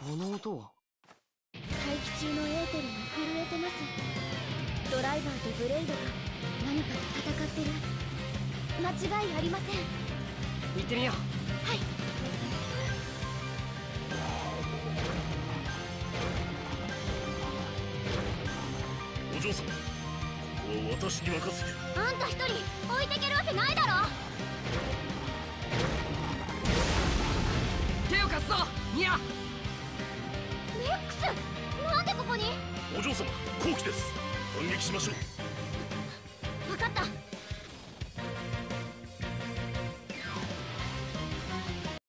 この音は？大気中のエーテルが震えてます。ドライバーとブレイドが何かと戦ってる。間違いありません。行ってみよう。はい。お嬢様ここは私に任せて。あんた一人置いてけるわけないだろ。手を貸すぞニア長様後期です。反撃しましょう。